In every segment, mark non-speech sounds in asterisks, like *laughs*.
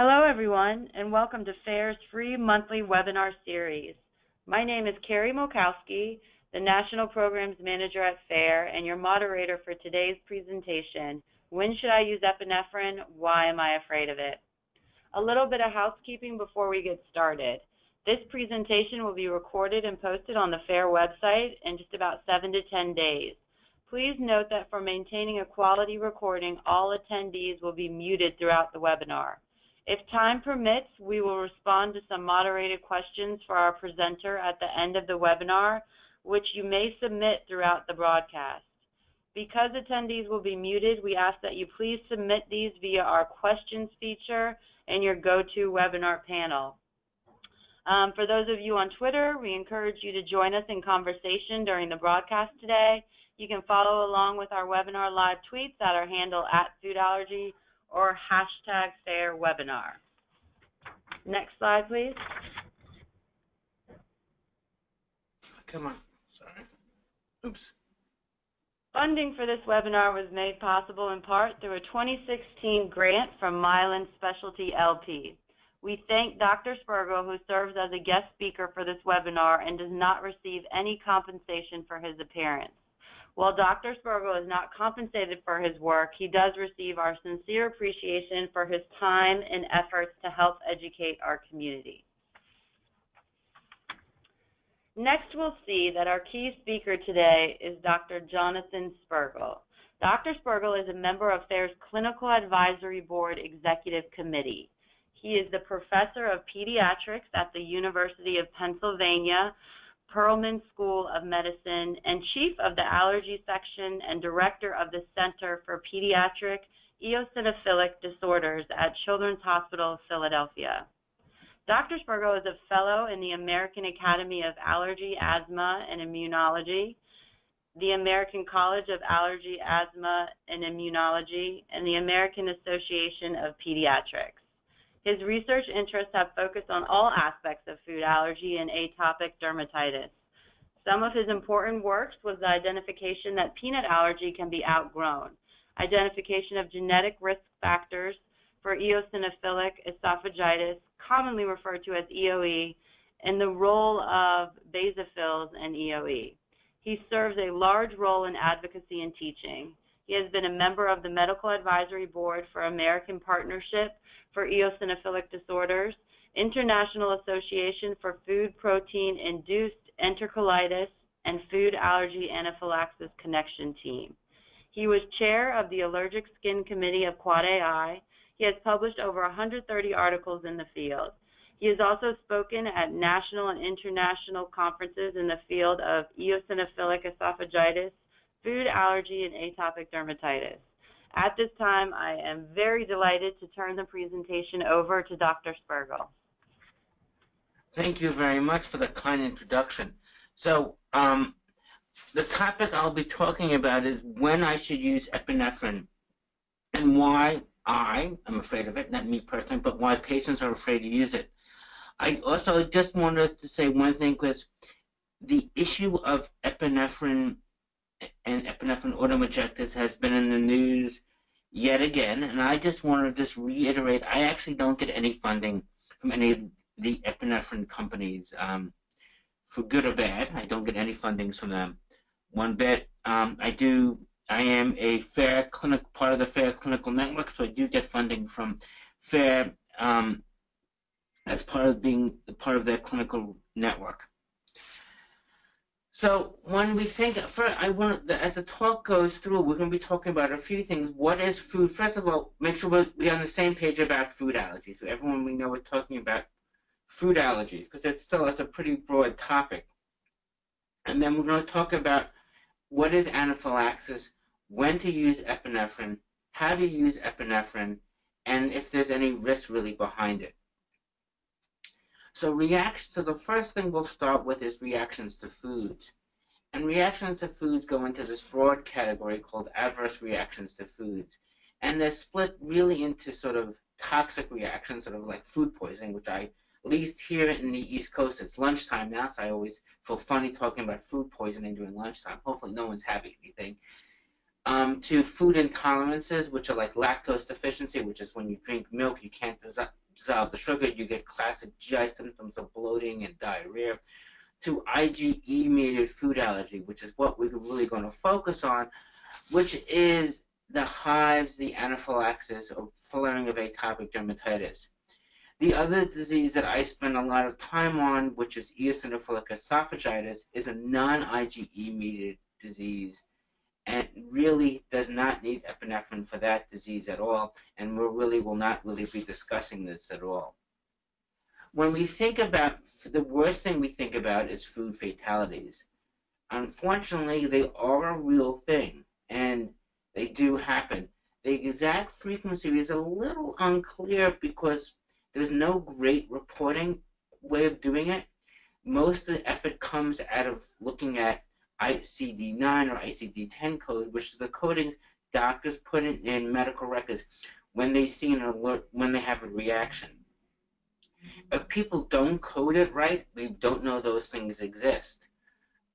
Hello, everyone, and welcome to FARE's free monthly webinar series. My name is Carrie Mulkowski, the National Programs Manager at FARE, and your moderator for today's presentation, When Should I Use Epinephrine? Why Am I Afraid of It? A little bit of housekeeping before we get started. This presentation will be recorded and posted on the FARE website in just about 7 to 10 days. Please note that for maintaining a quality recording, all attendees will be muted throughout the webinar. If time permits, we will respond to some moderated questions for our presenter at the end of the webinar, which you may submit throughout the broadcast. Because attendees will be muted, we ask that you please submit these via our questions feature in your GoToWebinar panel. Um, for those of you on Twitter, we encourage you to join us in conversation during the broadcast today. You can follow along with our webinar live tweets at our handle at Food Allergy or hashtag FARE webinar. Next slide, please. Come on. Sorry. Oops. Funding for this webinar was made possible in part through a 2016 grant from Mylan Specialty LP. We thank Dr. Spergel, who serves as a guest speaker for this webinar and does not receive any compensation for his appearance. While Dr. Spergel is not compensated for his work, he does receive our sincere appreciation for his time and efforts to help educate our community. Next, we'll see that our key speaker today is Dr. Jonathan Spergel. Dr. Spergel is a member of FARE's Clinical Advisory Board Executive Committee. He is the professor of pediatrics at the University of Pennsylvania Perelman School of Medicine and chief of the allergy section and director of the Center for Pediatric Eosinophilic Disorders at Children's Hospital of Philadelphia. Dr. Spergel is a fellow in the American Academy of Allergy, Asthma, and Immunology, the American College of Allergy, Asthma, and Immunology, and the American Association of Pediatrics. His research interests have focused on all aspects of food allergy and atopic dermatitis. Some of his important works was the identification that peanut allergy can be outgrown, identification of genetic risk factors for eosinophilic esophagitis, commonly referred to as EOE, and the role of basophils in EOE. He serves a large role in advocacy and teaching. He has been a member of the Medical Advisory Board for American Partnership for Eosinophilic Disorders, International Association for Food Protein Induced Enterocolitis, and Food Allergy Anaphylaxis Connection Team. He was chair of the Allergic Skin Committee of Quad AI. He has published over 130 articles in the field. He has also spoken at national and international conferences in the field of eosinophilic esophagitis, food allergy, and atopic dermatitis. At this time, I am very delighted to turn the presentation over to Dr. Spergel. Thank you very much for the kind introduction. So, um, the topic I'll be talking about is when I should use epinephrine and why I am afraid of it, not me personally, but why patients are afraid to use it. I also just wanted to say one thing because the issue of epinephrine and epinephrine autoinjectors has been in the news yet again, and I just want to just reiterate, I actually don't get any funding from any of the epinephrine companies, um, for good or bad. I don't get any fundings from them. One bit, um, I do, I am a FARE clinic, part of the FARE clinical network, so I do get funding from FARE um, as part of being part of their clinical network. So when we think, first, I want as the talk goes through, we're going to be talking about a few things. What is food? First of all, make sure we're on the same page about food allergies. So everyone we know we're talking about food allergies because it's still it's a pretty broad topic. And then we're going to talk about what is anaphylaxis, when to use epinephrine, how to use epinephrine, and if there's any risk really behind it. So reacts. So the first thing we'll start with is reactions to foods. And reactions to foods go into this broad category called adverse reactions to foods. And they're split really into sort of toxic reactions, sort of like food poisoning, which I, at least here in the East Coast, it's lunchtime now, so I always feel funny talking about food poisoning during lunchtime. Hopefully no one's having anything. Um, to food intolerances, which are like lactose deficiency, which is when you drink milk, you can't dissolve the sugar, you get classic GI symptoms of bloating and diarrhea, to IgE-mediated food allergy, which is what we're really going to focus on, which is the hives, the anaphylaxis, or flaring of atopic dermatitis. The other disease that I spend a lot of time on, which is eosinophilic esophagitis, is a non-IgE mediated disease and really does not need epinephrine for that disease at all, and we really will not really be discussing this at all. When we think about, the worst thing we think about is food fatalities. Unfortunately, they are a real thing, and they do happen. The exact frequency is a little unclear because there's no great reporting way of doing it. Most of the effort comes out of looking at ICD-9 or ICD-10 code, which is the coding doctors put in, in medical records when they see an alert, when they have a reaction. If people don't code it right, we don't know those things exist.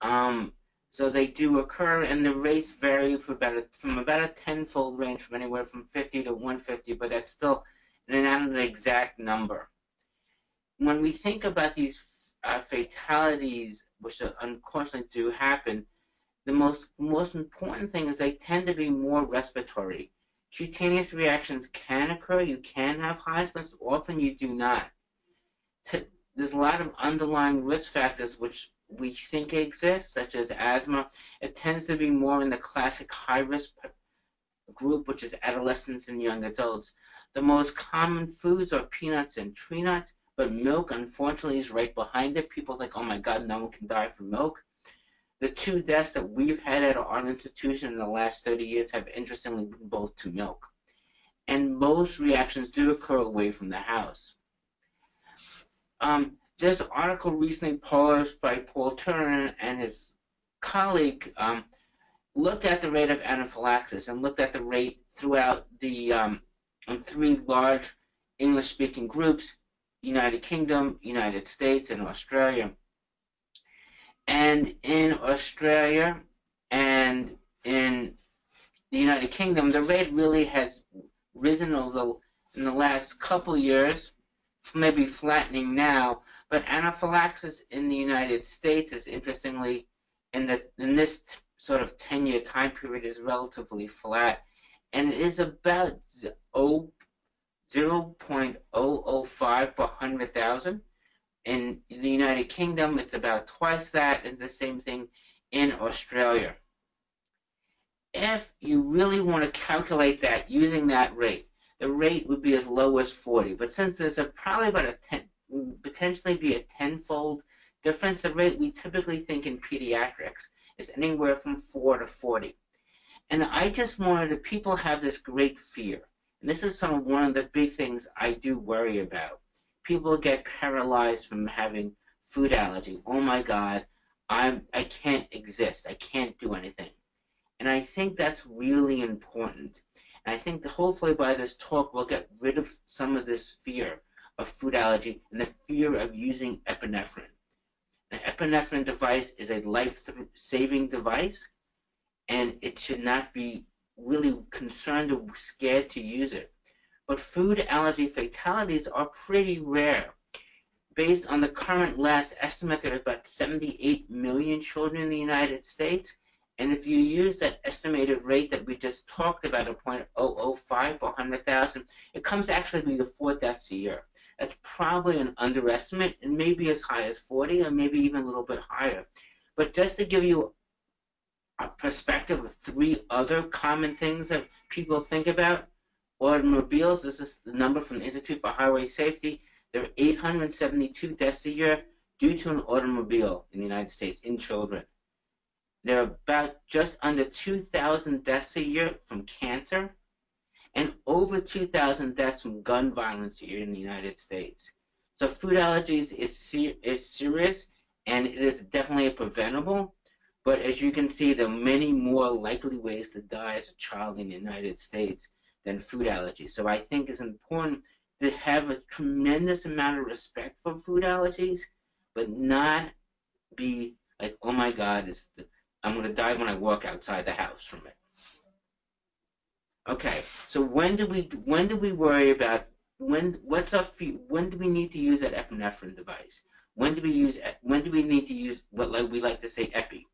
Um, so they do occur, and the rates vary about a, from about a tenfold range, from anywhere from 50 to 150, but that's still not an exact number. When we think about these uh, fatalities, which unfortunately do happen, the most most important thing is they tend to be more respiratory. Cutaneous reactions can occur. You can have hives, but often you do not. There's a lot of underlying risk factors which we think exist, such as asthma. It tends to be more in the classic high risk group, which is adolescents and young adults. The most common foods are peanuts and tree nuts. But milk, unfortunately, is right behind it. People think, oh my God, no one can die from milk. The two deaths that we've had at our institution in the last 30 years have interestingly been both to milk. And most reactions do occur away from the house. Um, this article recently published by Paul Turner and his colleague um, looked at the rate of anaphylaxis and looked at the rate throughout the um, three large English-speaking groups United Kingdom, United States, and Australia. And in Australia and in the United Kingdom, the rate really has risen over the, in the last couple years, maybe flattening now. But anaphylaxis in the United States is interestingly in the in this sort of 10-year time period is relatively flat, and it is about 0. 0.005 per 100,000. In the United Kingdom, it's about twice that, and the same thing in Australia. If you really want to calculate that using that rate, the rate would be as low as 40. But since there's a, probably about a 10, potentially be a tenfold difference, the rate we typically think in pediatrics is anywhere from 4 to 40. And I just wanted to, people have this great fear and this is some one of the big things I do worry about. People get paralyzed from having food allergy. Oh my God, I'm I can't exist. I can't do anything. And I think that's really important. And I think hopefully by this talk we'll get rid of some of this fear of food allergy and the fear of using epinephrine. An epinephrine device is a life-saving device, and it should not be really concerned or scared to use it. But food allergy fatalities are pretty rare. Based on the current last estimate, there are about 78 million children in the United States. And if you use that estimated rate that we just talked about, a 0.005 per 100,000, it comes to actually be the four deaths a year. That's probably an underestimate, and maybe as high as 40, or maybe even a little bit higher. But just to give you perspective of three other common things that people think about. Automobiles, this is the number from the Institute for Highway Safety. There are 872 deaths a year due to an automobile in the United States in children. There are about just under 2,000 deaths a year from cancer and over 2,000 deaths from gun violence a year in the United States. So food allergies is, ser is serious and it is definitely preventable. But as you can see, there are many more likely ways to die as a child in the United States than food allergies. So I think it's important to have a tremendous amount of respect for food allergies, but not be like, oh my God, I'm going to die when I walk outside the house from it. Okay, so when do we when do we worry about when what's our when do we need to use that epinephrine device? When do we use when do we need to use what like we like to say epi?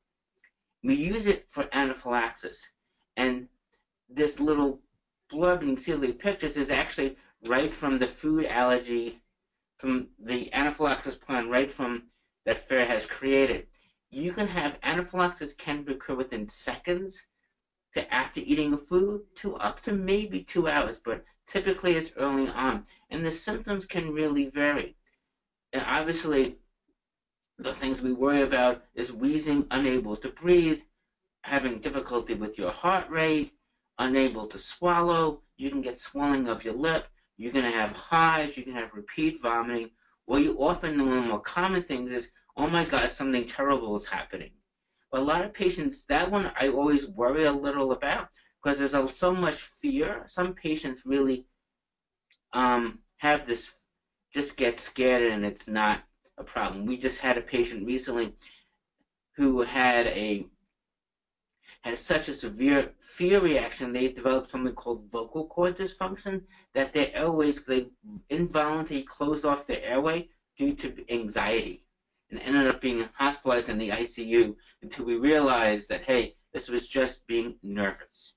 We use it for anaphylaxis, and this little blurb you can see the pictures is actually right from the food allergy, from the anaphylaxis plan, right from that FARE has created. You can have anaphylaxis can occur within seconds to after eating a food to up to maybe two hours, but typically it's early on. And the symptoms can really vary. And obviously, the things we worry about is wheezing, unable to breathe, having difficulty with your heart rate, unable to swallow, you can get swelling of your lip, you're going to have hives, you can have repeat vomiting, or you often, one of the more common things is, oh my God, something terrible is happening. But a lot of patients, that one I always worry a little about because there's so much fear. Some patients really um, have this, just get scared and it's not a problem. We just had a patient recently who had a had such a severe fear reaction, they developed something called vocal cord dysfunction, that their airways, they involuntarily closed off their airway due to anxiety and ended up being hospitalized in the ICU until we realized that, hey, this was just being nervous.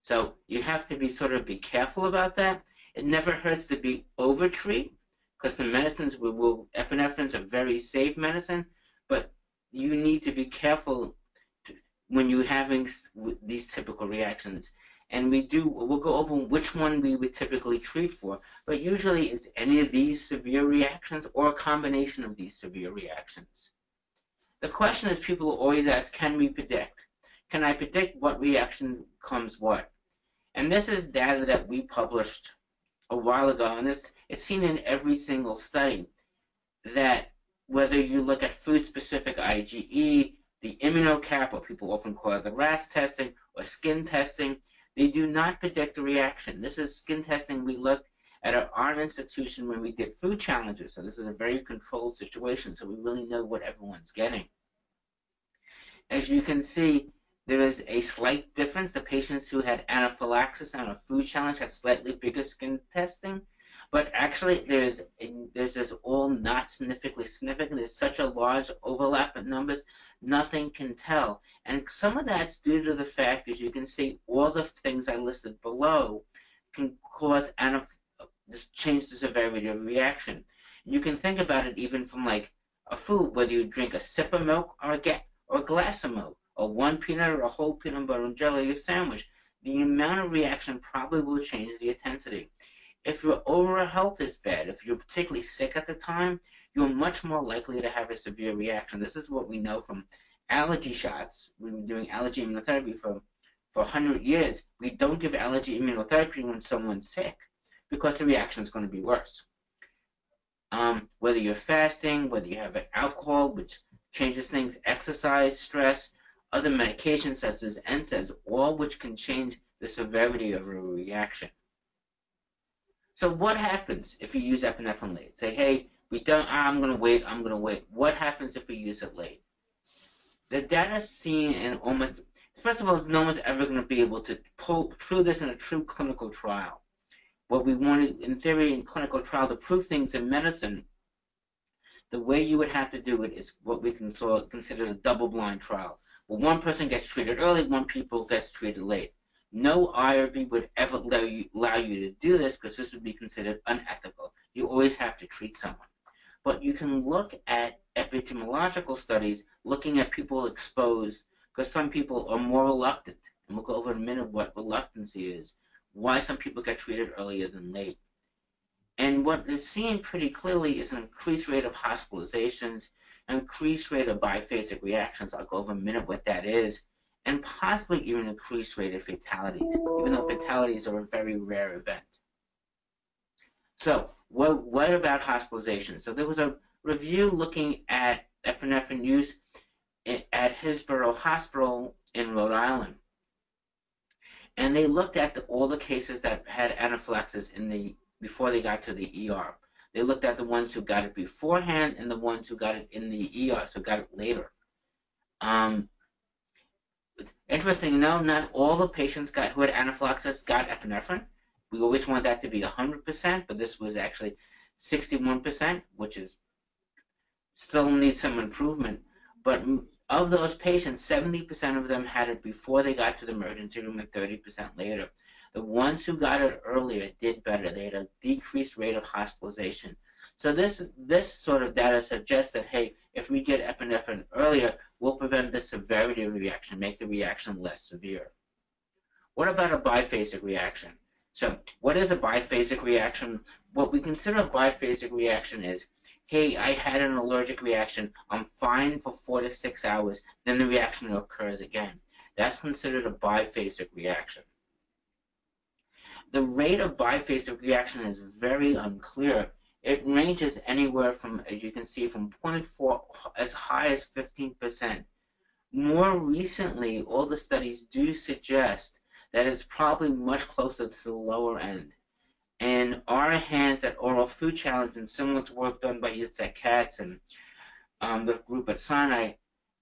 So you have to be sort of be careful about that. It never hurts to be overtreat because the medicines we will epinephrines are very safe medicine, but you need to be careful when you're having these typical reactions. And we do, we'll go over which one we would typically treat for, but usually it's any of these severe reactions or a combination of these severe reactions. The question is people always ask, can we predict? Can I predict what reaction comes what? And this is data that we published a while ago, and this it's seen in every single study that whether you look at food-specific IgE, the immunocap, what people often call it the RAST testing, or skin testing, they do not predict a reaction. This is skin testing we looked at our institution when we did food challenges. So this is a very controlled situation, so we really know what everyone's getting. As you can see, there is a slight difference. The patients who had anaphylaxis on a food challenge had slightly bigger skin testing but actually, there's there's this all not significantly significant. There's such a large overlap in numbers, nothing can tell. And some of that's due to the fact, as you can see, all the things I listed below can cause anaph- change the severity of reaction. You can think about it even from like a food, whether you drink a sip of milk or a, ga- or a glass of milk, or one peanut or a whole peanut butter and jelly sandwich. The amount of reaction probably will change the intensity if your overall health is bad, if you're particularly sick at the time, you're much more likely to have a severe reaction. This is what we know from allergy shots. We've been doing allergy immunotherapy for, for 100 years. We don't give allergy immunotherapy when someone's sick because the reaction is going to be worse. Um, whether you're fasting, whether you have alcohol, which changes things, exercise, stress, other medications such as NSAIDs, all which can change the severity of a reaction. So what happens if you use epinephrine late? Say, hey, we don't. Ah, I'm going to wait. I'm going to wait. What happens if we use it late? The data seen in almost first of all, no one's ever going to be able to pull through this in a true clinical trial. What we wanted in theory in clinical trial to prove things in medicine, the way you would have to do it is what we can consider a double-blind trial. Well, one person gets treated early, one people gets treated late. No IRB would ever allow you, allow you to do this because this would be considered unethical. You always have to treat someone. But you can look at epidemiological studies looking at people exposed because some people are more reluctant. And we'll go over in a minute what reluctancy is, why some people get treated earlier than late. And what is seen pretty clearly is an increased rate of hospitalizations, increased rate of biphasic reactions. I'll go over a minute what that is and possibly even increased rate of fatalities, even though fatalities are a very rare event. So what, what about hospitalization? So there was a review looking at epinephrine use at Hillsborough Hospital in Rhode Island. And they looked at the, all the cases that had anaphylaxis in the before they got to the ER. They looked at the ones who got it beforehand and the ones who got it in the ER, so got it later. Um, interesting, no, not all the patients got who had anaphylaxis got epinephrine. we always want that to be 100%, but this was actually 61%, which is still needs some improvement. But of those patients, 70% of them had it before they got to the emergency room and 30% later. The ones who got it earlier did better. They had a decreased rate of hospitalization. So this this sort of data suggests that hey, if we get epinephrine earlier, we'll prevent the severity of the reaction, make the reaction less severe. What about a biphasic reaction? So what is a biphasic reaction? What we consider a biphasic reaction is, hey, I had an allergic reaction, I'm fine for four to six hours, then the reaction occurs again. That's considered a biphasic reaction. The rate of biphasic reaction is very unclear it ranges anywhere from, as you can see, from 0.4 as high as 15%. More recently, all the studies do suggest that it's probably much closer to the lower end. And our hands at Oral Food Challenge, and similar to work done by Yitzhak Katz and um, the group at Sinai,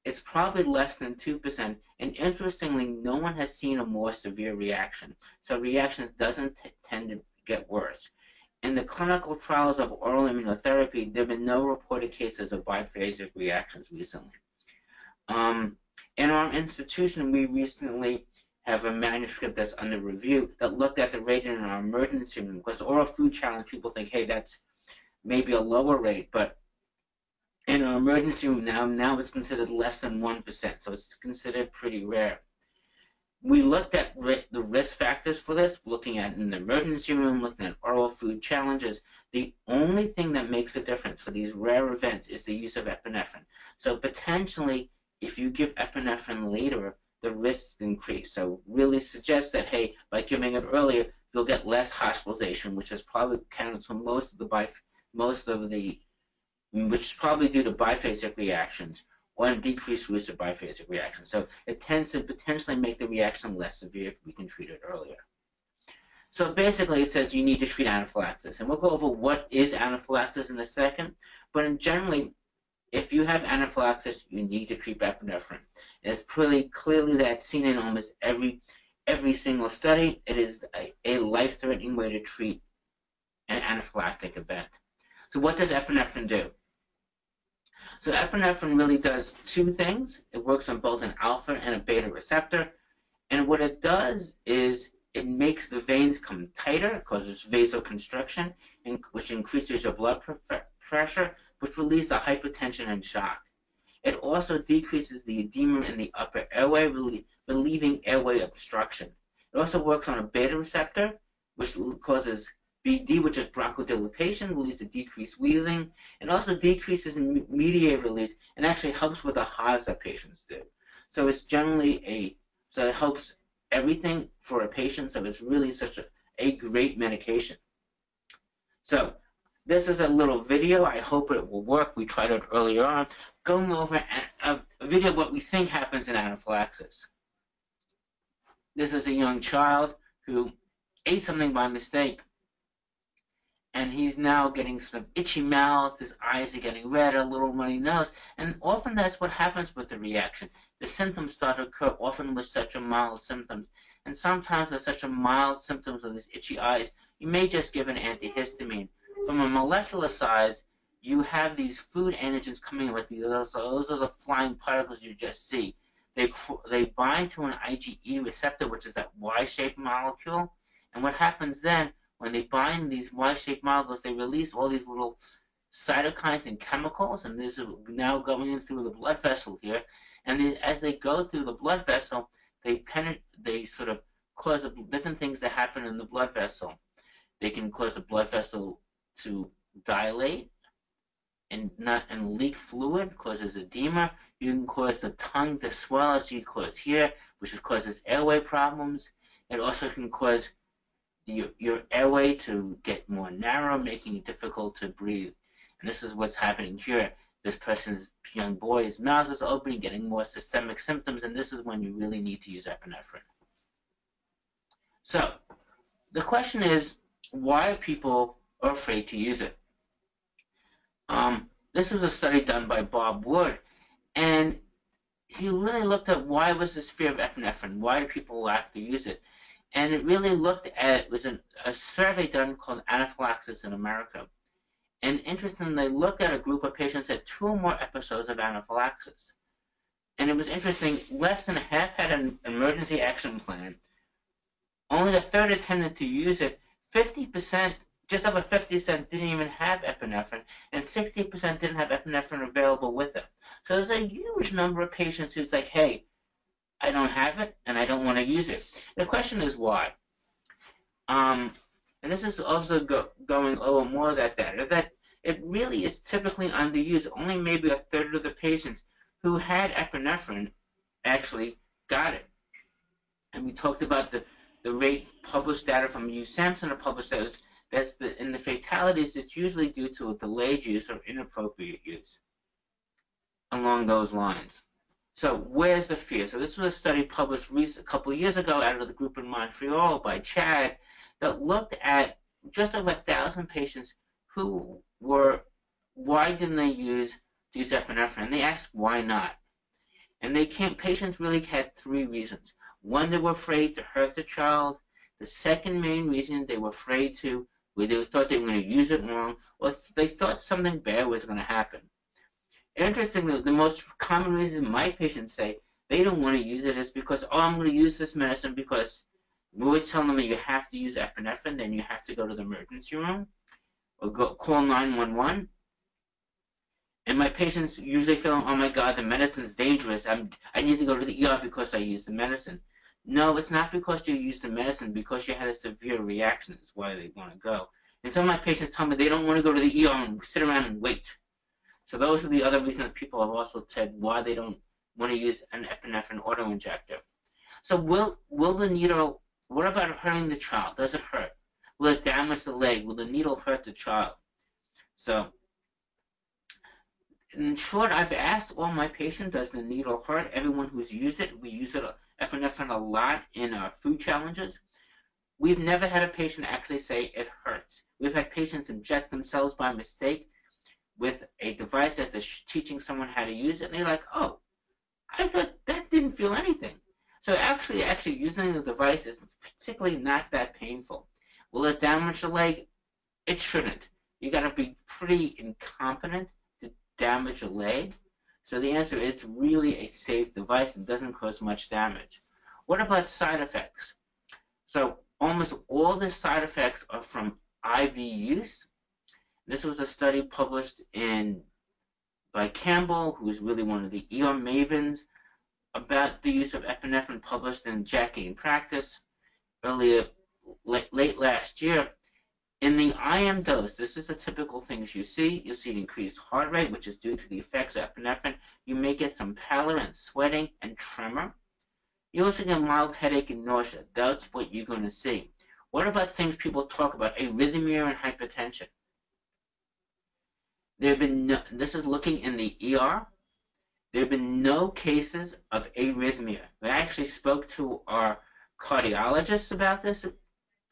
it's probably less than 2%. And interestingly, no one has seen a more severe reaction. So reaction doesn't tend to get worse. In the clinical trials of oral immunotherapy, there have been no reported cases of biphasic reactions recently. Um, in our institution, we recently have a manuscript that's under review that looked at the rate in our emergency room because oral food challenge people think, hey, that's maybe a lower rate, but in our emergency room now, now it's considered less than 1%, so it's considered pretty rare we looked at the risk factors for this, looking at in the emergency room, looking at oral food challenges. The only thing that makes a difference for these rare events is the use of epinephrine. So potentially, if you give epinephrine later, the risks increase. So really suggests that, hey, by giving it earlier, you'll get less hospitalization, which is probably counts for most of the most of the, which is probably due to biphasic reactions or decreased risk of biphasic reaction. So it tends to potentially make the reaction less severe if we can treat it earlier. So basically, it says you need to treat anaphylaxis. And we'll go over what is anaphylaxis in a second. But in generally, if you have anaphylaxis, you need to treat epinephrine. It's pretty clearly that seen in almost every every single study. It is a, a life-threatening way to treat an anaphylactic event. So what does epinephrine do? So epinephrine really does two things. It works on both an alpha and a beta receptor. And what it does is it makes the veins come tighter, causes vasoconstriction, which increases your blood pressure, which relieves the hypertension and shock. It also decreases the edema in the upper airway, relieving airway obstruction. It also works on a beta receptor, which causes BD, which is bronchodilation, leads to decreased wheezing, and also decreases in mediator release, and actually helps with the hives that patients do. So it's generally a, so it helps everything for a patient, so it's really such a, a great medication. So this is a little video. I hope it will work. We tried it earlier on, going over a, a video of what we think happens in anaphylaxis. This is a young child who ate something by mistake and he's now getting sort of itchy mouth, his eyes are getting red, a little runny nose, and often that's what happens with the reaction. The symptoms start to occur often with such a mild symptoms, and sometimes with such a mild symptoms of these itchy eyes, you may just give an antihistamine. From a molecular side, you have these food antigens coming with these. Those, those are the flying particles you just see. They, they bind to an IgE receptor, which is that Y-shaped molecule, and what happens then when they bind these Y-shaped molecules, they release all these little cytokines and chemicals, and this is now going in through the blood vessel here. And as they go through the blood vessel, they penetrate, they sort of cause different things that happen in the blood vessel. They can cause the blood vessel to dilate and not and leak fluid, causes edema. You can cause the tongue to swell, as you cause here, which causes airway problems. It also can cause your, your airway to get more narrow, making it difficult to breathe. And this is what's happening here. This person's young boy's mouth is open, getting more systemic symptoms, and this is when you really need to use epinephrine. So, the question is, why are people afraid to use it? Um, this was a study done by Bob Wood, and he really looked at why was this fear of epinephrine? Why do people lack to use it? And it really looked at, it was an, a survey done called Anaphylaxis in America. And interestingly, they looked at a group of patients that had two or more episodes of anaphylaxis. And it was interesting, less than half had an emergency action plan. Only a third attended to use it. 50%, just over 50% didn't even have epinephrine, and 60% didn't have epinephrine available with them. So there's a huge number of patients who's like, hey, I don't have it, and I don't want to use it. The question is why? Um, and this is also go, going over more of that data, that it really is typically underused. Only maybe a third of the patients who had epinephrine actually got it. And we talked about the, the rate published data from Hugh Sampson published that was, that's the, in the fatalities, it's usually due to a delayed use or inappropriate use along those lines. So where's the fear? So this was a study published a couple of years ago out of the group in Montreal by Chad that looked at just over a thousand patients who were, why didn't they use use epinephrine? And they asked why not. And they came, patients really had three reasons. One, they were afraid to hurt the child. The second main reason they were afraid to, where they thought they were going to use it wrong, or they thought something bad was going to happen. Interestingly, the most common reason my patients say they don't want to use it is because, oh, I'm going to use this medicine because we always tell them that you have to use epinephrine, then you have to go to the emergency room or go call 911. And my patients usually feel, oh my God, the medicine's dangerous. I'm, I need to go to the ER because I use the medicine. No, it's not because you use the medicine, because you had a severe reaction. is why they want to go. And some of my patients tell me they don't want to go to the ER and sit around and wait. So those are the other reasons people have also said why they don't want to use an epinephrine autoinjector. So will will the needle? What about hurting the child? Does it hurt? Will it damage the leg? Will the needle hurt the child? So, in short, I've asked all my patients, does the needle hurt? Everyone who's used it, we use it epinephrine a lot in our food challenges. We've never had a patient actually say it hurts. We've had patients inject themselves by mistake with a device as they're teaching someone how to use it, and they're like, oh, I thought that didn't feel anything. So actually, actually using the device is particularly not that painful. Will it damage the leg? It shouldn't. You got to be pretty incompetent to damage a leg. So the answer is it's really a safe device and doesn't cause much damage. What about side effects? So almost all the side effects are from IV use this was a study published in by Campbell, who's really one of the ER mavens, about the use of epinephrine published in JACI in Practice earlier, late, late last year. In the IM dose, this is the typical things you see. You'll see an increased heart rate, which is due to the effects of epinephrine. You may get some pallor and sweating and tremor. You also get mild headache and nausea. That's what you're going to see. What about things people talk about, arrhythmia and hypertension? There have been no, this is looking in the ER. There have been no cases of arrhythmia. We actually spoke to our cardiologists about this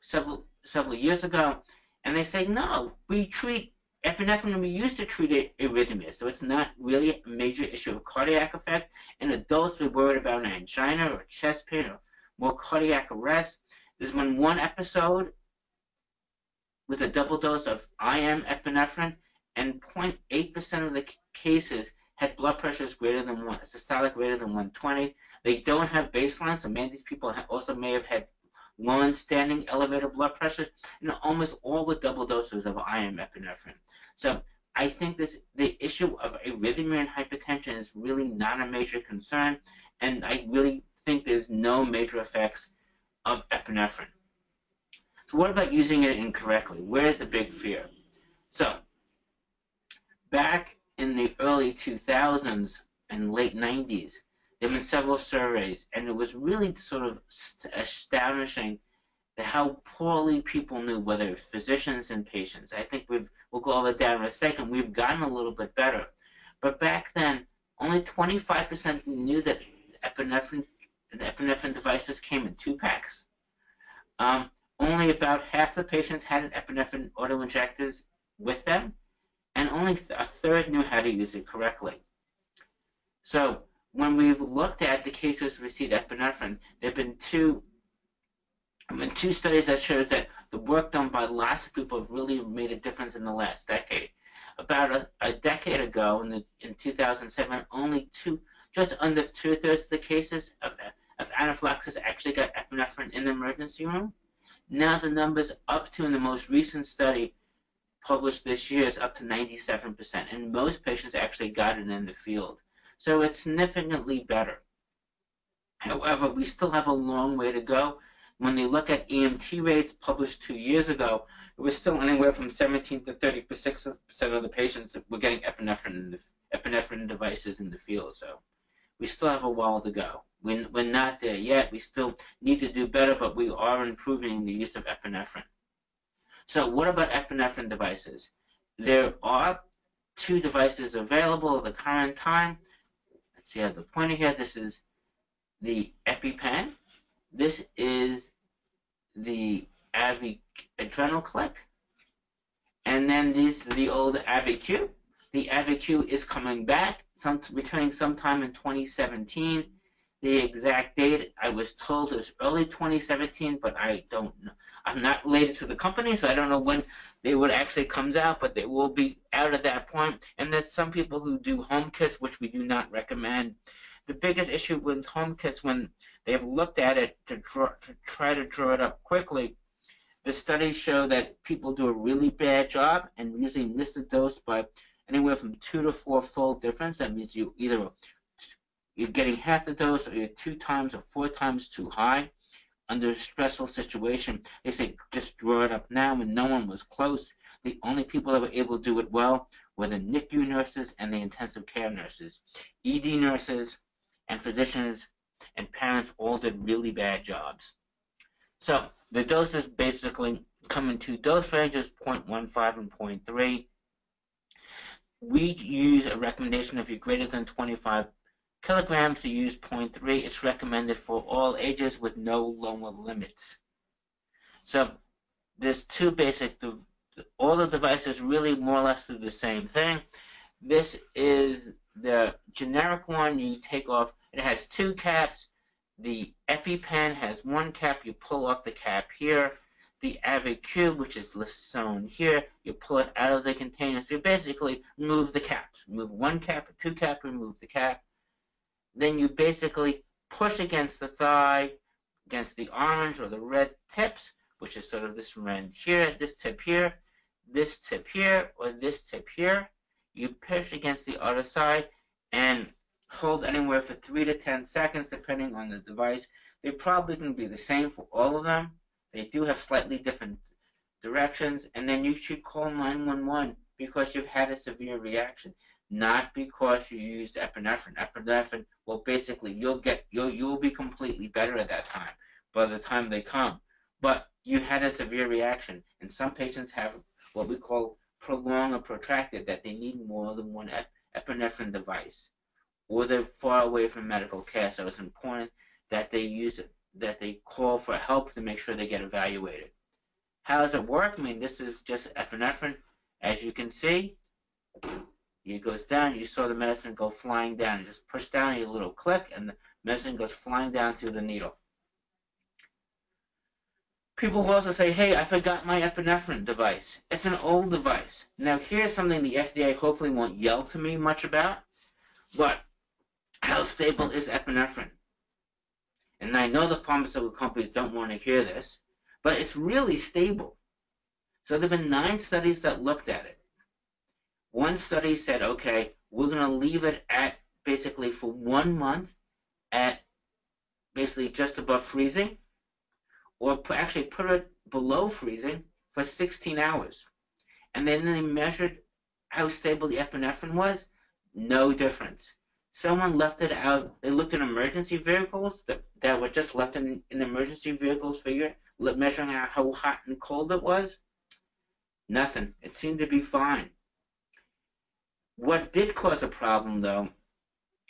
several several years ago, and they say no, we treat epinephrine. We used to treat arrhythmia, so it's not really a major issue of cardiac effect. In adults, we're worried about an angina or chest pain or more cardiac arrest. There's been one episode with a double dose of IM epinephrine and 0.8% of the cases had blood pressures greater than one, systolic greater than 120. They don't have baseline, so many of these people also may have had long-standing elevated blood pressures, and almost all with double doses of IM epinephrine. So I think this the issue of arrhythmia and hypertension is really not a major concern, and I really think there's no major effects of epinephrine. So what about using it incorrectly? Where's the big fear? So back in the early 2000s and late 90s, there have been several surveys, and it was really sort of astonishing how poorly people knew, whether physicians and patients. I think we've we'll go over that in a second. We've gotten a little bit better, but back then, only 25% knew that epinephrine the epinephrine devices came in two packs. Um, only about half the patients had an epinephrine autoinjectors with them, and only a third knew how to use it correctly. So when we've looked at the cases received epinephrine, there have been two two studies that shows that the work done by lots of people have really made a difference in the last decade. About a, a decade ago, in, the, in 2007, only two, just under two thirds of the cases of, of anaphylaxis actually got epinephrine in the emergency room. Now the numbers up to in the most recent study published this year is up to 97%, and most patients actually got it in the field. So it's significantly better. However, we still have a long way to go. When they look at EMT rates published two years ago, it was still anywhere from 17 to 36 percent of the patients were getting epinephrine, epinephrine devices in the field. So we still have a while to go. We're, we're not there yet. We still need to do better, but we are improving the use of epinephrine. So what about epinephrine devices? There are two devices available at the current time. Let's see, I have the pointer here. This is the EpiPen. This is the Avi Adrenaclick. And then this is the old Auvi-Q. The Auvi-Q is coming back, some, returning sometime in 2017. The exact date I was told it was early 2017, but I don't know. I'm not related to the company, so I don't know when they would actually comes out, but they will be out at that point. And there's some people who do home kits, which we do not recommend. The biggest issue with home kits when they've looked at it to, draw, to try to draw it up quickly, the studies show that people do a really bad job and usually miss the dose by anywhere from two to four fold difference. That means you either you're getting half the dose or you're two times or four times too high under a stressful situation. They say just draw it up now when no one was close. The only people that were able to do it well were the NICU nurses and the intensive care nurses. ED nurses and physicians and parents all did really bad jobs. So the doses basically come in two dose ranges, 0.15 and 0.3. We use a recommendation if you're greater than 25 kilograms to use 0.3. It's recommended for all ages with no lower limits. So there's two basic, all the devices really more or less do the same thing. This is the generic one. You take off, it has two caps. The EpiPen has one cap. You pull off the cap here. The Auvi-Q, which is shown here, you pull it out of the container. So you basically remove the caps. Move one cap, two cap, remove the cap then you basically push against the thigh, against the orange or the red tips, which is sort of this red here, this tip here, this tip here, or this tip here. You push against the other side and hold anywhere for 3 to 10 seconds, depending on the device. They're probably to be the same for all of them. They do have slightly different directions, and then you should call 911 because you've had a severe reaction not because you used epinephrine. Epinephrine, well, basically, you'll get you'll you'll be completely better at that time by the time they come. But you had a severe reaction, and some patients have what we call prolonged or protracted, that they need more than one ep epinephrine device, or they're far away from medical care. So it's important that they use it, that they call for help to make sure they get evaluated. How does it work? I mean, this is just epinephrine. As you can see, it goes down, you saw the medicine go flying down. You just push down your little click, and the medicine goes flying down through the needle. People will also say, hey, I forgot my epinephrine device. It's an old device. Now, here's something the FDA hopefully won't yell to me much about, but how stable is epinephrine? And I know the pharmaceutical companies don't want to hear this, but it's really stable. So there have been nine studies that looked at it. One study said, okay, we're going to leave it at basically for one month at basically just above freezing, or actually put it below freezing for 16 hours. And then they measured how stable the epinephrine was. No difference. Someone left it out. They looked at emergency vehicles that, that were just left in, in the emergency vehicles figure, measuring how hot and cold it was. Nothing. It seemed to be fine. What did cause a problem, though,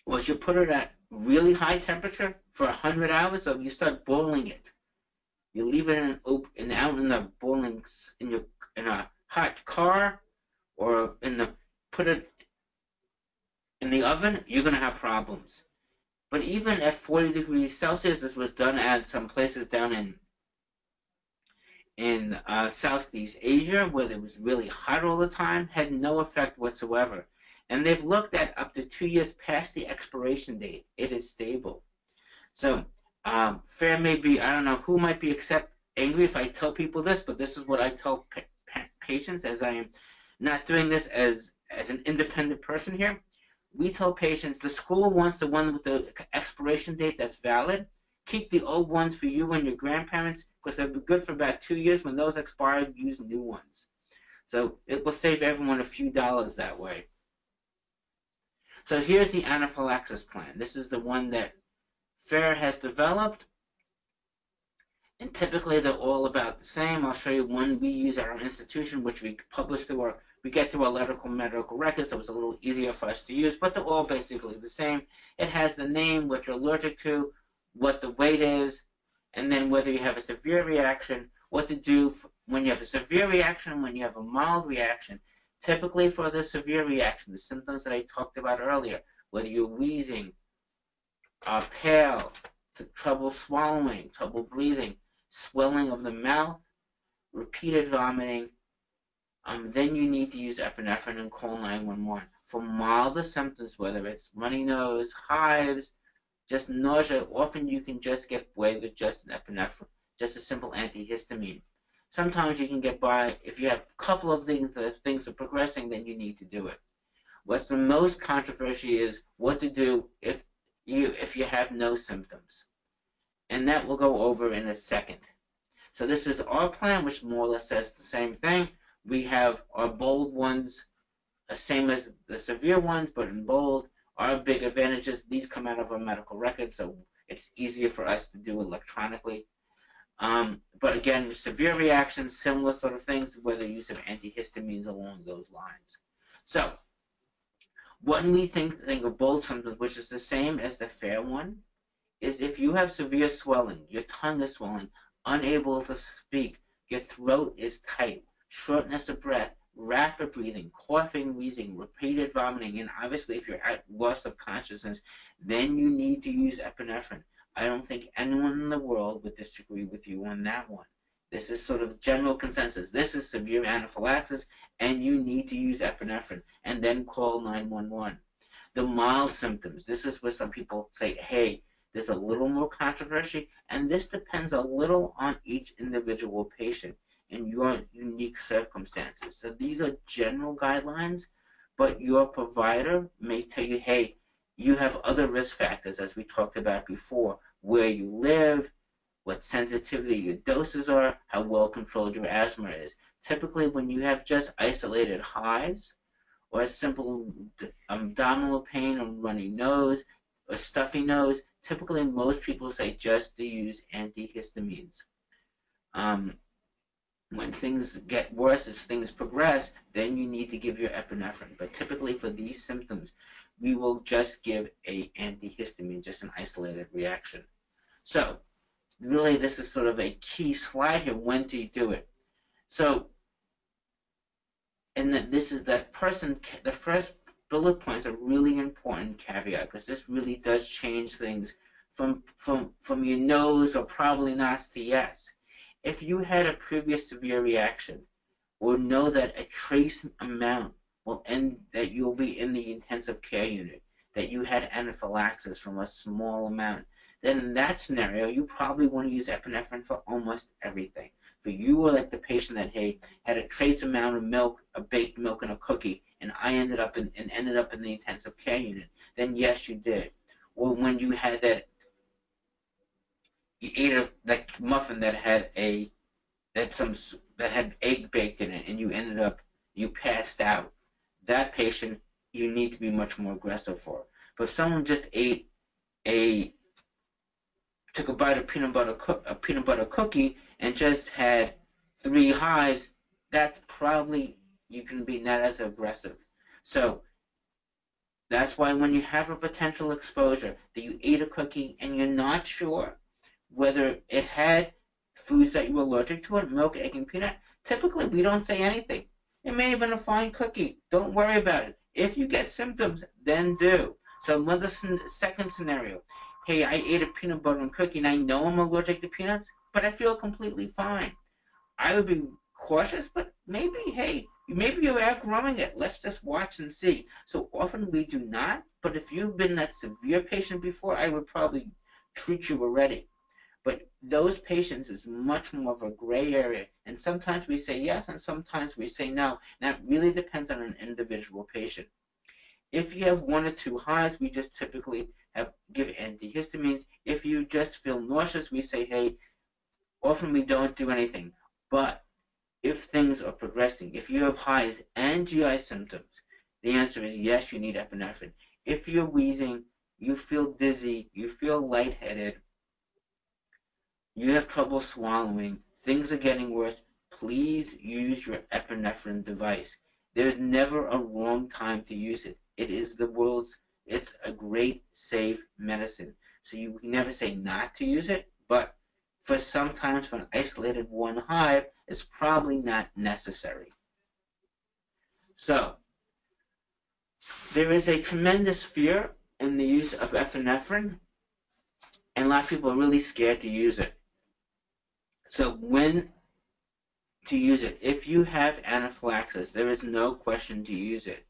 was you put it at really high temperature for 100 hours, so you start boiling it. You leave it in, in out in the boiling in your in a hot car, or in the put it in the oven, you're gonna have problems. But even at 40 degrees Celsius, this was done at some places down in in uh, Southeast Asia, where it was really hot all the time, had no effect whatsoever. And they've looked at up to two years past the expiration date. It is stable. So um, FARE may be, I don't know who might be accept angry if I tell people this, but this is what I tell pa pa patients as I am not doing this as as an independent person here. We tell patients the school wants the one with the expiration date that's valid. Keep the old ones for you and your grandparents because they'll be good for about two years. When those expire, use new ones. So it will save everyone a few dollars that way. So here's the anaphylaxis plan. This is the one that FARE has developed. And typically they're all about the same. I'll show you one we use at our institution, which we publish through our, we get through our medical medical records, so it's a little easier for us to use, but they're all basically the same. It has the name, what you're allergic to, what the weight is, and then whether you have a severe reaction, what to do when you have a severe reaction, when you have a mild reaction. Typically for the severe reaction, the symptoms that I talked about earlier, whether you're wheezing, are pale, trouble swallowing, trouble breathing, swelling of the mouth, repeated vomiting, um, then you need to use epinephrine and call 911. For milder symptoms, whether it's runny nose, hives, just nausea, often you can just get away with just an epinephrine, just a simple antihistamine. Sometimes you can get by, if you have a couple of things that things are progressing, then you need to do it. What's the most controversy is what to do if you if you have no symptoms and that we'll go over in a second. So this is our plan, which more or less says the same thing. We have our bold ones, the same as the severe ones, but in bold. Our big advantages, these come out of our medical records, so it's easier for us to do electronically. Um, but again, severe reactions, similar sort of things, whether use of antihistamines along those lines. So, when we think, think of both symptoms, which is the same as the FARE one, is if you have severe swelling, your tongue is swelling, unable to speak, your throat is tight, shortness of breath, rapid breathing, coughing, wheezing, repeated vomiting, and obviously if you're at loss of consciousness, then you need to use epinephrine. I don't think anyone in the world would disagree with you on that one. This is sort of general consensus. This is severe anaphylaxis, and you need to use epinephrine, and then call 911. The mild symptoms. This is where some people say, hey, there's a little more controversy, and this depends a little on each individual patient and your unique circumstances. So these are general guidelines, but your provider may tell you, hey, you have other risk factors, as we talked about before, where you live, what sensitivity your doses are, how well controlled your asthma is. Typically, when you have just isolated hives, or a simple abdominal pain or runny nose, or stuffy nose, typically most people say just to use antihistamines. Um, when things get worse, as things progress, then you need to give your epinephrine. But typically for these symptoms, we will just give a antihistamine, just an isolated reaction. So really this is sort of a key slide here. When do you do it? So, and this is that person, the first bullet points a really important caveat because this really does change things from from from your nose or probably not to yes. If you had a previous severe reaction, or know that a trace amount will end that you'll be in the intensive care unit, that you had anaphylaxis from a small amount, then in that scenario you probably want to use epinephrine for almost everything. For you or like the patient that hey had a trace amount of milk, a baked milk and a cookie, and I ended up in and ended up in the intensive care unit, then yes, you did. Or when you had that, you ate a that muffin that had a that some that had egg baked in it, and you ended up you passed out. That patient you need to be much more aggressive for. But if someone just ate a took a bite of peanut butter a peanut butter cookie and just had three hives, that's probably you can be not as aggressive. So that's why when you have a potential exposure that you ate a cookie and you're not sure whether it had foods that you're allergic to, milk, egg, and peanut, typically we don't say anything. It may have been a fine cookie. Don't worry about it. If you get symptoms, then do. So another second scenario. Hey, I ate a peanut butter and cookie and I know I'm allergic to peanuts, but I feel completely fine. I would be cautious, but maybe, hey, maybe you're outgrowing it. Let's just watch and see. So often we do not, but if you've been that severe patient before, I would probably treat you already. But those patients is much more of a gray area, and sometimes we say yes, and sometimes we say no. That really depends on an individual patient. If you have one or two highs, we just typically have give antihistamines. If you just feel nauseous, we say, hey, often we don't do anything. But if things are progressing, if you have highs and GI symptoms, the answer is yes, you need epinephrine. If you're wheezing, you feel dizzy, you feel lightheaded, you have trouble swallowing, things are getting worse, please use your epinephrine device. There's never a wrong time to use it. It is the world's, it's a great, safe medicine. So you can never say not to use it, but for sometimes for an isolated one hive, it's probably not necessary. So, there is a tremendous fear in the use of epinephrine, and a lot of people are really scared to use it. So when to use it, if you have anaphylaxis, there is no question to use it.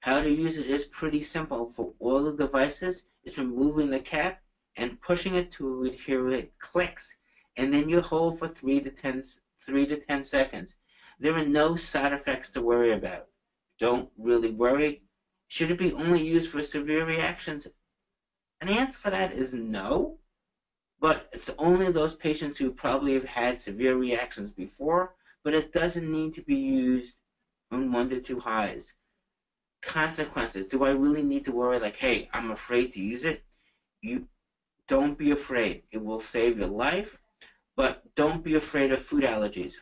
How to use it is pretty simple for all the devices. It's removing the cap and pushing it to it it clicks, and then you hold for three to ten three to ten seconds. There are no side effects to worry about. Don't really worry. Should it be only used for severe reactions? The answer for that is no. But it's only those patients who probably have had severe reactions before, but it doesn't need to be used on one to two highs consequences. Do I really need to worry like, hey, I'm afraid to use it? You don't be afraid. It will save your life, but don't be afraid of food allergies.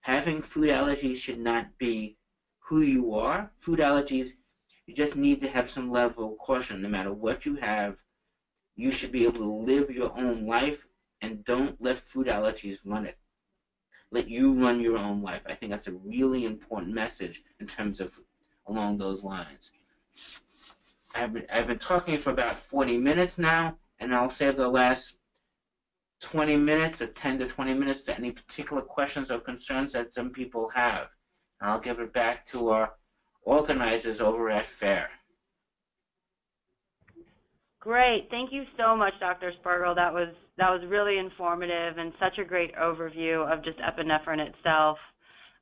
Having food allergies should not be who you are. Food allergies, you just need to have some level of caution. No matter what you have, you should be able to live your own life and don't let food allergies run it. Let you run your own life. I think that's a really important message in terms of along those lines. I've been, I've been talking for about 40 minutes now, and I'll save the last 20 minutes or 10 to 20 minutes to any particular questions or concerns that some people have. And I'll give it back to our organizers over at FARE. Great. Thank you so much, Dr. Spergel. That was that was really informative and such a great overview of just epinephrine itself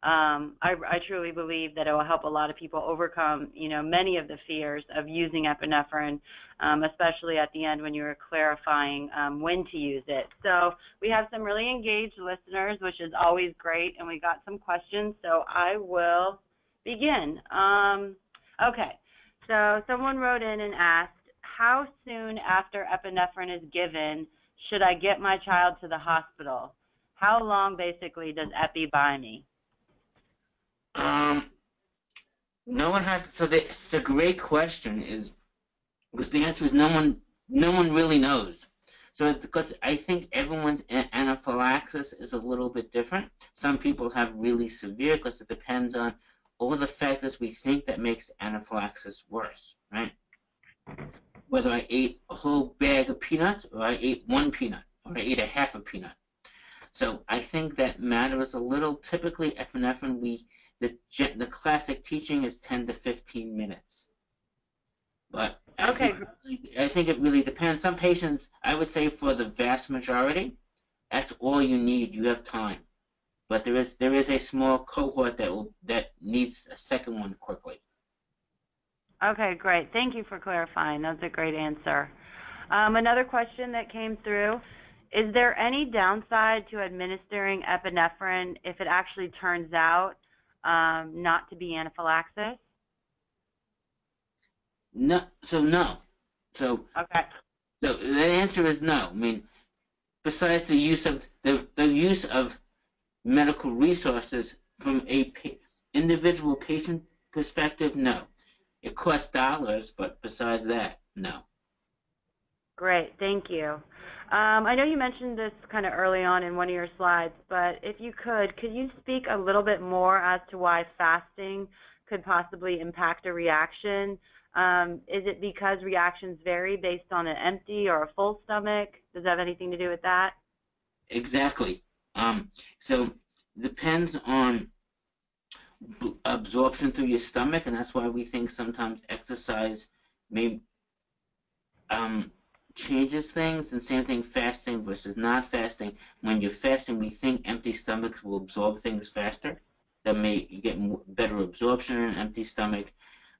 um, I, I, truly believe that it will help a lot of people overcome, you know, many of the fears of using epinephrine, um, especially at the end when you were clarifying um, when to use it. So we have some really engaged listeners, which is always great, and we got some questions. So I will begin. Um, okay. So someone wrote in and asked, how soon after epinephrine is given should I get my child to the hospital? How long basically does epi buy me? Um, no one has. So the, it's a great question. Is because the answer is no one. No one really knows. So because I think everyone's anaphylaxis is a little bit different. Some people have really severe because it depends on all the factors we think that makes anaphylaxis worse, right? Whether I ate a whole bag of peanuts or I ate one peanut or I ate a half a peanut. So I think that matters a little. Typically, epinephrine we the the classic teaching is 10 to 15 minutes. But I okay. Think, I think it really depends. Some patients, I would say for the vast majority, that's all you need. You have time. But there is there is a small cohort that will that needs a second one quickly. Okay, great. Thank you for clarifying. That's a great answer. Um, another question that came through is there any downside to administering epinephrine if it actually turns out um, not to be anaphylaxis? No. So no. So okay. So the answer is no. I mean, besides the use of the, the use of medical resources from a pa individual patient perspective, no. It costs dollars, but besides that, no. Great, thank you. Um, I know you mentioned this kind of early on in one of your slides, but if you could, could you speak a little bit more as to why fasting could possibly impact a reaction? Um, is it because reactions vary based on an empty or a full stomach? Does that have anything to do with that? Exactly. Um, so depends on absorption through your stomach, and that's why we think sometimes exercise may um, changes things, and same thing fasting versus not fasting. When you're fasting, we think empty stomachs will absorb things faster. That may get better absorption in an empty stomach.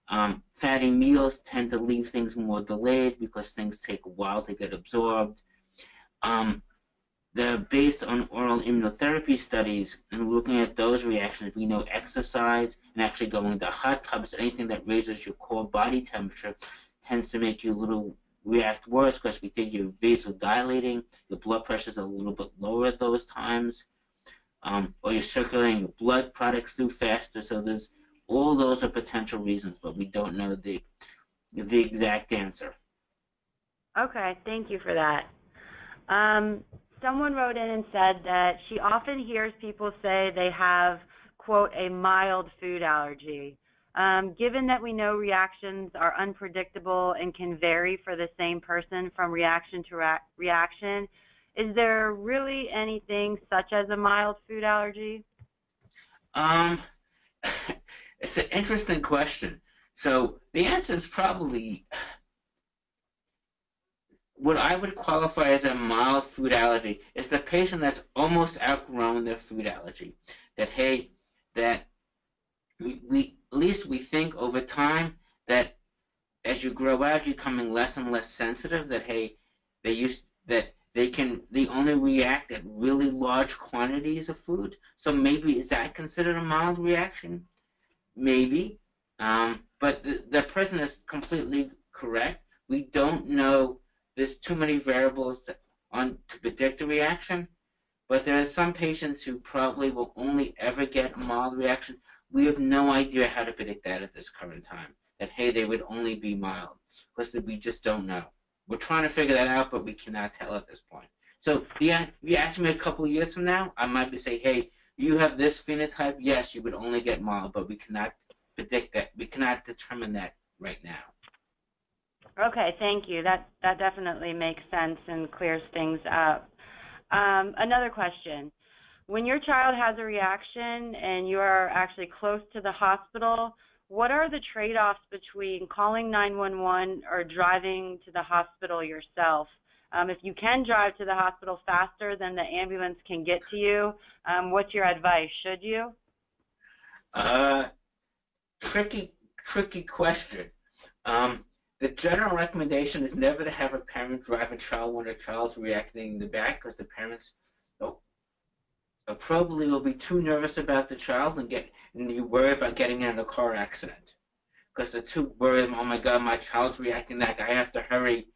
Um, fatty meals tend to leave things more delayed because things take a while to get absorbed. Um, they're based on oral immunotherapy studies, and looking at those reactions, we know exercise and actually going to hot tubs, anything that raises your core body temperature, tends to make you a little react worse because we think you're vasodilating, your blood pressure is a little bit lower at those times, um, or you're circulating your blood products through faster. So there's all those are potential reasons, but we don't know the the exact answer. Okay, thank you for that. Um, someone wrote in and said that she often hears people say they have quote a mild food allergy. Um, given that we know reactions are unpredictable and can vary for the same person from reaction to reaction, is there really anything such as a mild food allergy? Um, *laughs* it's an interesting question. So the answer is probably what I would qualify as a mild food allergy is the patient that's almost outgrown their food allergy. That hey, that we, we at least we think over time that as you grow out, you're becoming less and less sensitive. That hey, they used that they can they only react at really large quantities of food. So maybe is that considered a mild reaction? Maybe, um, but the, the person is completely correct. We don't know. There's too many variables to, on to predict a reaction. But there are some patients who probably will only ever get a mild reaction we have no idea how to predict that at this current time. That hey, they would only be mild because we just don't know. We're trying to figure that out, but we cannot tell at this point. So yeah, if you ask me a couple of years from now, I might be say, hey, you have this phenotype. Yes, you would only get mild, but we cannot predict that. We cannot determine that right now. Okay, thank you. That that definitely makes sense and clears things up. Um, another question when your child has a reaction and you are actually close to the hospital, what are the trade-offs between calling 911 or driving to the hospital yourself? Um, if you can drive to the hospital faster than the ambulance can get to you, um, what's your advice? Should you? Uh, tricky, tricky question. Um, the general recommendation is never to have a parent drive a child when a child's reacting in the back because the parents probably will be too nervous about the child and get and you worry about getting in a car accident because they're too worried. Oh my God, my child's reacting that I have to hurry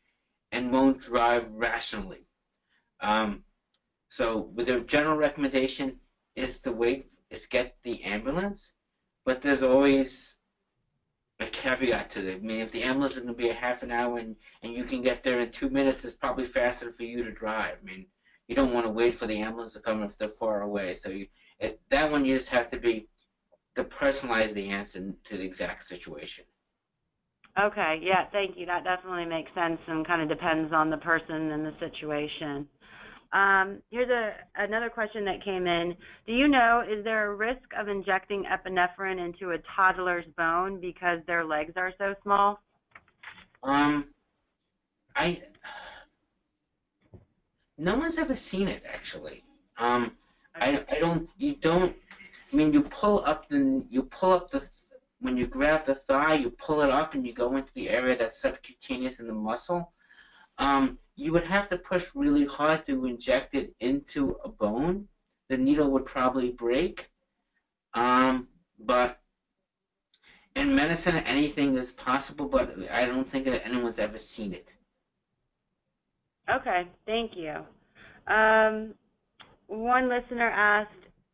and won't drive rationally. Um, so, the general recommendation is to wait, is get the ambulance, but there's always a caveat to it. I mean, if the ambulance is going to be a half an hour and, and you can get there in two minutes, it's probably faster for you to drive. I mean, you don't want to wait for the ambulance to come if they're far away. So you, it, that one you just have to be to personalize the answer to the exact situation. Okay, yeah, thank you. That definitely makes sense and kind of depends on the person and the situation. Um, here's a, another question that came in. Do you know, is there a risk of injecting epinephrine into a toddler's bone because their legs are so small? Um, I no one's ever seen it actually. Um, I, I don't. You don't. I mean, you pull up the you pull up the when you grab the thigh, you pull it up and you go into the area that's subcutaneous in the muscle. Um, you would have to push really hard to inject it into a bone. The needle would probably break. Um, but in medicine, anything is possible, but I don't think that anyone's ever seen it. Okay, thank you. Um, one listener asked,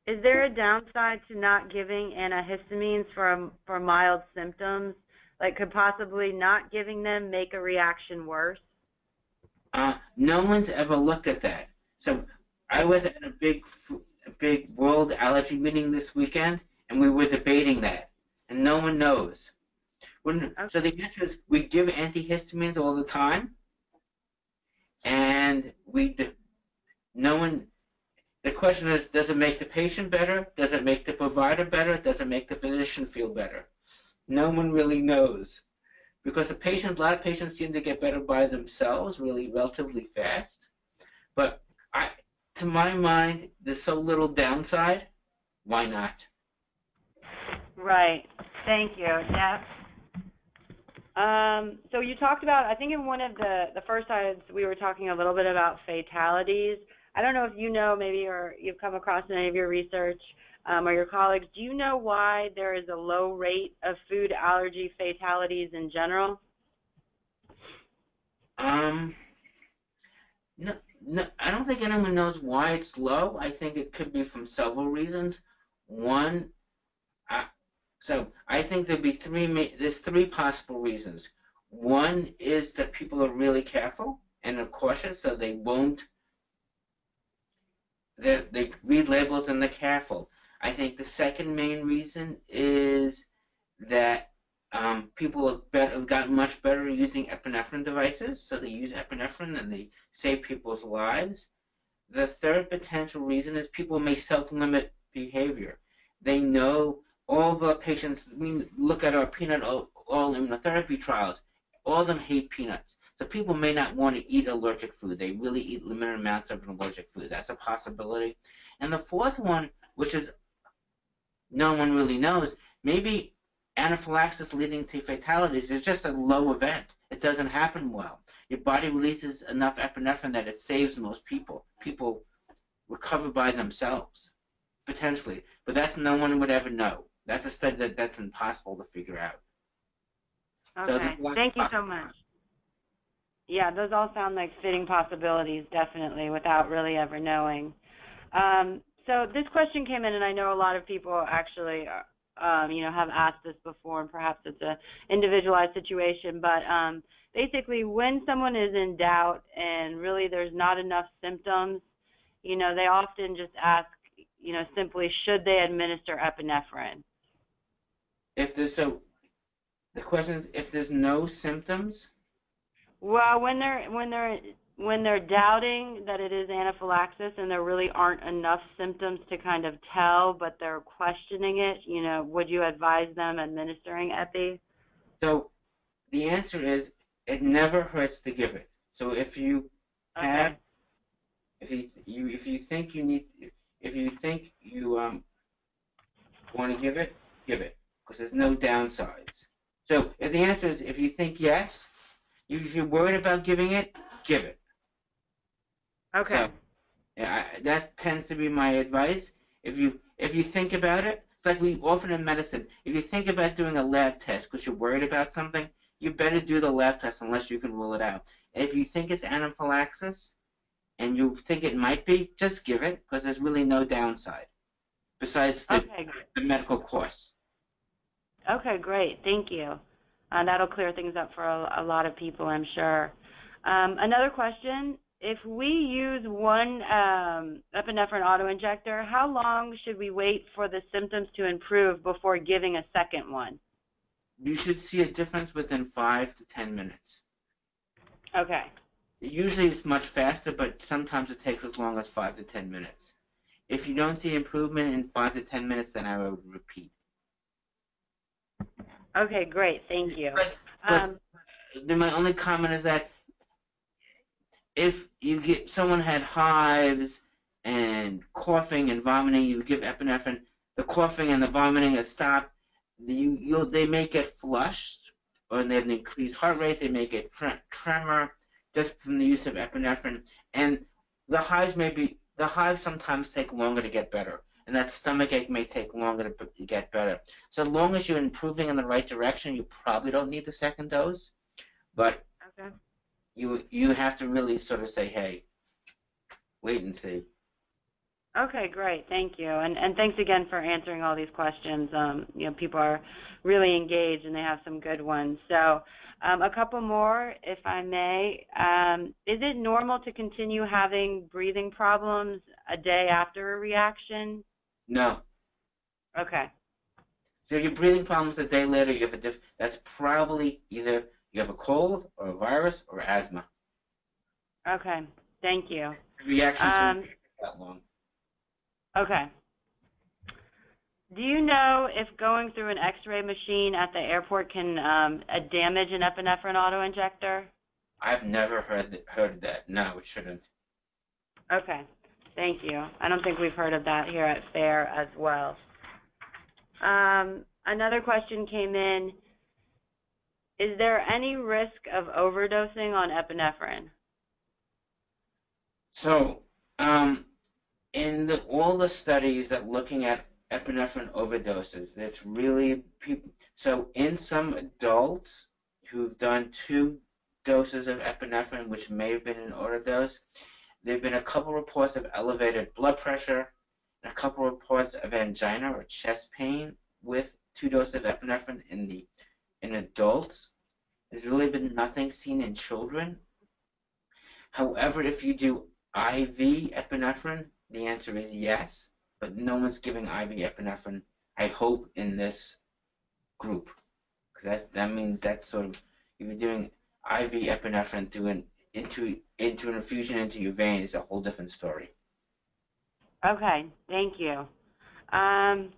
is there a downside to not giving antihistamines for for mild symptoms? Like, could possibly not giving them make a reaction worse? Uh, no one's ever looked at that. So I was at a big, a big world allergy meeting this weekend, and we were debating that, and no one knows. When. So the answer is we give antihistamines all the time, and we do, no one the question is, does it make the patient better? Does it make the provider better? Does it make the physician feel better? No one really knows. Because the patient, a lot of patients seem to get better by themselves really relatively fast. But I, to my mind, there's so little downside. Why not? Right. Thank you. Jeff? Um, so you talked about, I think in one of the, the first slides, we were talking a little bit about fatalities. I don't know if you know maybe or you've come across in any of your research um, or your colleagues, do you know why there is a low rate of food allergy fatalities in general? Um, no, no, I don't think anyone knows why it's low. I think it could be from several reasons. One, so I think there'd be three. There's three possible reasons. One is that people are really careful and are cautious, so they won't. They read labels and they're careful. I think the second main reason is that um, people have, better, have gotten much better using epinephrine devices, so they use epinephrine and they save people's lives. The third potential reason is people may self-limit behavior. They know all the patients, we look at our peanut oil immunotherapy trials, all of them hate peanuts. So people may not want to eat allergic food. They really eat limited amounts of an allergic food. That's a possibility. And the fourth one, which is no one really knows, maybe anaphylaxis leading to fatalities is just a low event. It doesn't happen well. Your body releases enough epinephrine that it saves most people. People recover by themselves, potentially. But that's no one would ever know. That's a study that that's impossible to figure out. Okay. So Thank you so much. Yeah, those all sound like fitting possibilities, definitely, without really ever knowing. Um, so this question came in, and I know a lot of people actually, um, you know, have asked this before, and perhaps it's a individualized situation. But um, basically, when someone is in doubt and really there's not enough symptoms, you know, they often just ask, you know, simply, should they administer epinephrine? If there's so, the question is if there's no symptoms. Well, when they're when they're when they're doubting that it is anaphylaxis and there really aren't enough symptoms to kind of tell, but they're questioning it, you know, would you advise them administering epi? So the answer is it never hurts to give it. So if you have, if you, you if you think you need, if you think you um want to give it, give it because there's no downsides. So if the answer is if you think yes, if you're worried about giving it, give it. Okay. So, yeah, I, that tends to be my advice. If you if you think about it, it's like we often in medicine. If you think about doing a lab test because you're worried about something, you better do the lab test unless you can rule it out. If you think it's anaphylaxis and you think it might be, just give it because there's really no downside besides the, okay. the medical course. Okay, great. Thank you. Uh, that'll clear things up for a, a lot of people, I'm sure. Um, another question, if we use one um, epinephrine autoinjector, how long should we wait for the symptoms to improve before giving a second one? You should see a difference within 5 to 10 minutes. Okay. Usually it's much faster, but sometimes it takes as long as 5 to 10 minutes. If you don't see improvement in 5 to 10 minutes, then I would repeat. Okay, great. Thank you. But, um, my only comment is that if you get someone had hives and coughing and vomiting, you give epinephrine. The coughing and the vomiting has stopped. You you they may get flushed, or they have an increased heart rate. They may get tre- tremor just from the use of epinephrine, and the hives may be the hives sometimes take longer to get better and that stomach ache may take longer to get better. So as long as you're improving in the right direction, you probably don't need the second dose. But okay. you you have to really sort of say, hey, wait and see. Okay, great. Thank you. And and thanks again for answering all these questions. Um, you know, people are really engaged and they have some good ones. So um, a couple more, if I may. Um, is it normal to continue having breathing problems a day after a reaction? No. Okay. So if you're breathing problems a day later, you have a diff- that's probably either you have a cold or a virus or asthma. Okay. Thank you. Reactions um, that long. Okay. Do you know if going through an X-ray machine at the airport can um, uh, damage an epinephrine auto-injector? I've never heard heard that. No, it shouldn't. Okay. Thank you. I don't think we've heard of that here at FARE as well. Um, another question came in. Is there any risk of overdosing on epinephrine? So, um, in the, all the studies that looking at epinephrine overdoses, it's really people. So, in some adults who've done two doses of epinephrine, which may have been an overdose, there have been a couple reports of elevated blood pressure and a couple reports of angina or chest pain with two doses of epinephrine in the in adults. There's really been nothing seen in children. However, if you do IV epinephrine, the answer is yes, but no one's giving IV epinephrine, I hope, in this group. That, that means that's sort of, if you're doing IV epinephrine through an, into, into an infusion into your vein, is a whole different story. Okay, thank you. Um,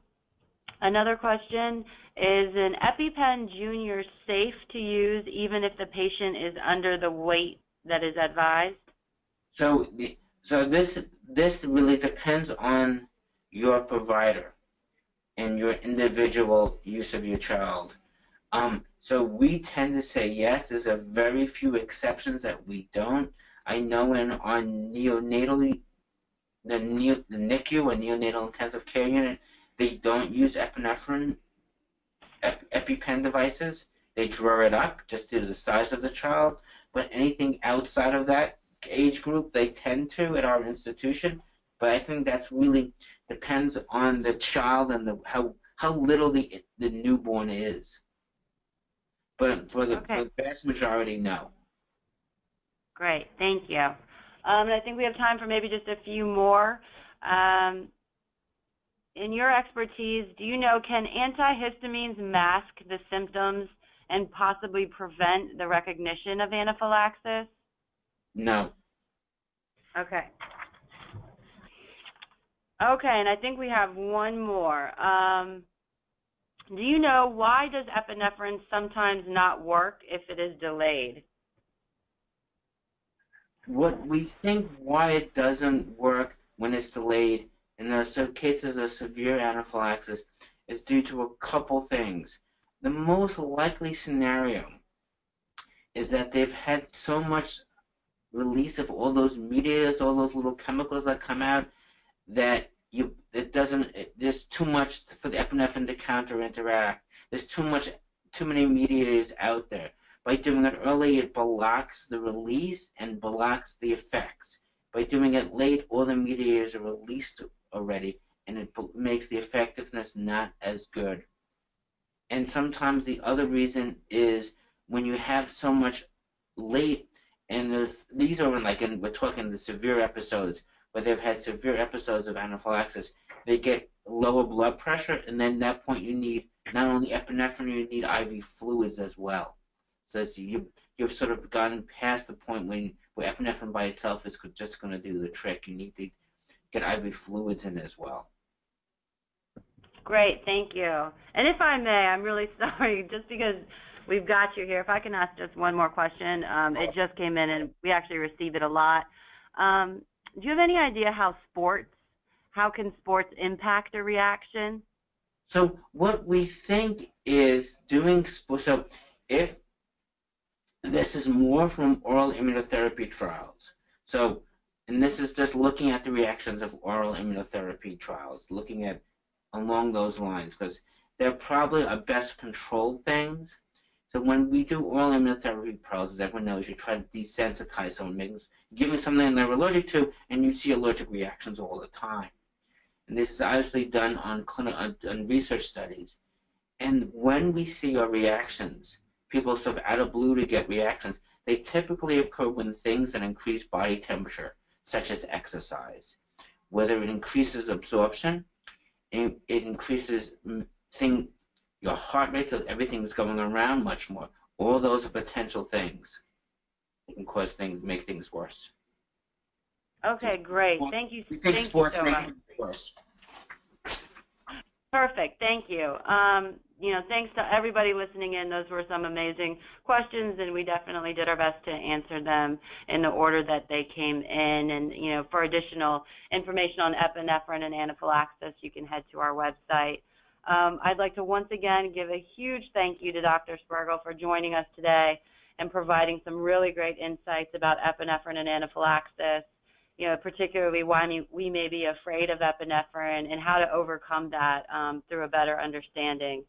another question is an EpiPen Junior safe to use even if the patient is under the weight that is advised? So, so this this really depends on your provider and your individual use of your child. Um, so we tend to say yes. There's a very few exceptions that we don't. I know in our neonatal, the, neo, the NICU or neonatal intensive care unit, they don't use epinephrine EpiPen devices. They draw it up just due to the size of the child. But anything outside of that age group, they tend to at our institution. But I think that's really depends on the child and the how how little the the newborn is. But for the, okay. for the vast majority, no. Great, thank you. Um, I think we have time for maybe just a few more. Um, in your expertise, do you know can antihistamines mask the symptoms and possibly prevent the recognition of anaphylaxis? No. Okay. Okay, and I think we have one more. Um, do you know why does epinephrine sometimes not work if it is delayed? What we think why it doesn't work when it's delayed in the cases of severe anaphylaxis is due to a couple things. The most likely scenario is that they've had so much release of all those mediators, all those little chemicals that come out, that you it doesn't it, there's too much for the epinephrine to counter interact. There's too much too many mediators out there. By doing it early, it blocks the release and blocks the effects. By doing it late, all the mediators are released already, and it makes the effectiveness not as good. And sometimes the other reason is when you have so much late, and these are like in, we're talking the severe episodes where they've had severe episodes of anaphylaxis. They get lower blood pressure, and then at that point you need not only epinephrine, you need IV fluids as well. So you you've sort of gone past the point when where epinephrine by itself is just going to do the trick. You need to get IV fluids in as well. Great, thank you. And if I may, I'm really *laughs* sorry, just because we've got you here, if I can ask just one more question. Um, it just came in, and we actually receive it a lot. Um, do you have any idea how sports, how can sports impact a reaction? So what we think is doing, so if this is more from oral immunotherapy trials. So and this is just looking at the reactions of oral immunotherapy trials, looking at along those lines, because they're probably our best controlled things. So when we do oral immunotherapy trials, as everyone knows, you try to desensitize someone, give them something they're allergic to, and you see allergic reactions all the time. And this is obviously done on, clinical, on research studies. And when we see our reactions, people sort of out of blue to get reactions, they typically occur when things that increase body temperature such as exercise. Whether it increases absorption, it, increases thing, your heart rate, so everything's going around much more. All those are potential things that can cause things, make things worse. Okay, great. Thank you. We think Thank sports so make things worse. Perfect. Thank you. Um, you know, thanks to everybody listening in. Those were some amazing questions, and we definitely did our best to answer them in the order that they came in. And, you know, for additional information on epinephrine and anaphylaxis, you can head to our website. Um, I'd like to once again give a huge thank you to Dr. Spergel for joining us today and providing some really great insights about epinephrine and anaphylaxis you know, particularly why we may be afraid of epinephrine and how to overcome that um, through a better understanding.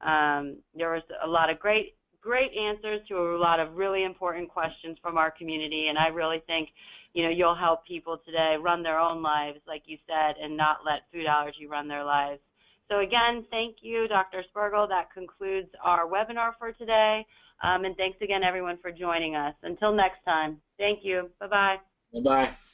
Um, there was a lot of great, great answers to a lot of really important questions from our community, and I really think, you know, you'll help people today run their own lives, like you said, and not let food allergy run their lives. So again, thank you, Dr. Spergel. That concludes our webinar for today. Um, and thanks again, everyone, for joining us. Until next time, thank you. Bye-bye. Bye-bye.